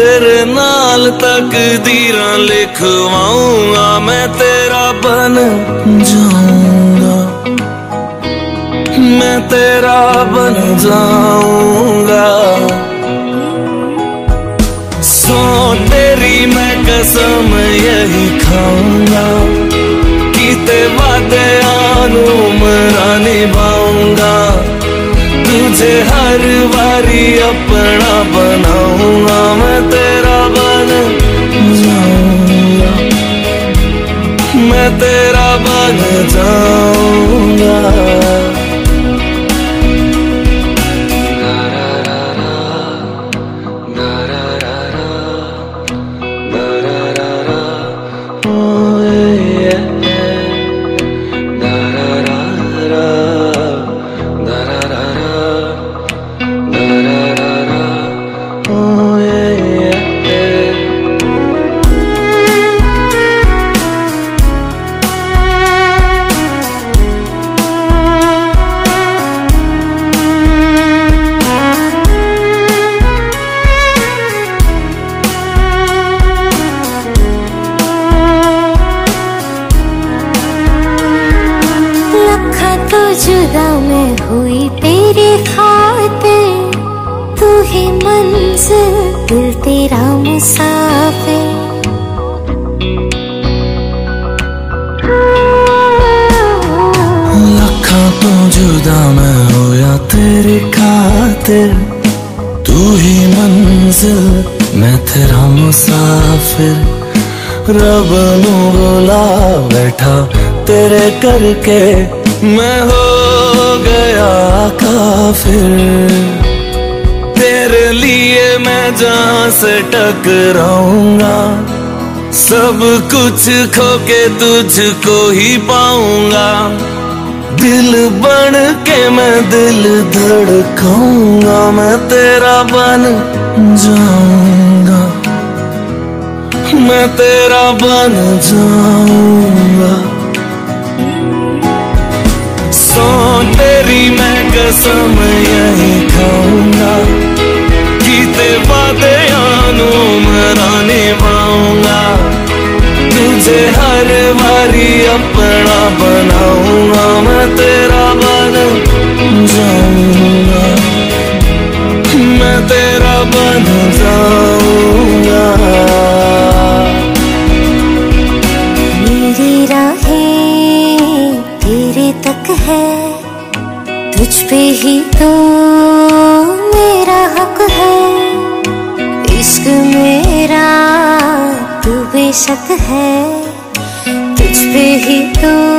नाल तक दीरा लिखवाऊँगा, मैं तेरा बन जाऊँगा। मैं तेरा बन जाऊँगा। सो तेरी मैं कसम यही खाऊँगा कीते वादे आनू मरा निभाऊँगा तुझे हर बारी अपना बनाऊँगा मैं तेरा बन जाऊँगा। मैं तेरा बन जाऊँगा। लखा तो जुदा तू ही मंजिल, मैं तेरा मुसाफिर। रब नु बुला बैठा तेरे करके, मैं हो गया काफिर। मैं जहाँ से टकराऊँगा, सब कुछ खो के तुझको ही पाऊँगा। दिल बन के मैं दिल धड़काऊँगा, मैं तेरा बन जाऊँगा। मैं तेरा बन जाऊँगा। बनाऊँगा मैं तेरा बन जाऊँगा। मैं तेरा बन जाऊँगा। मेरी राहें तेरे तक है, तुझ पे ही तो मेरा हक है। इश्क मेरा तू बेशक है, तुझ पे ही तो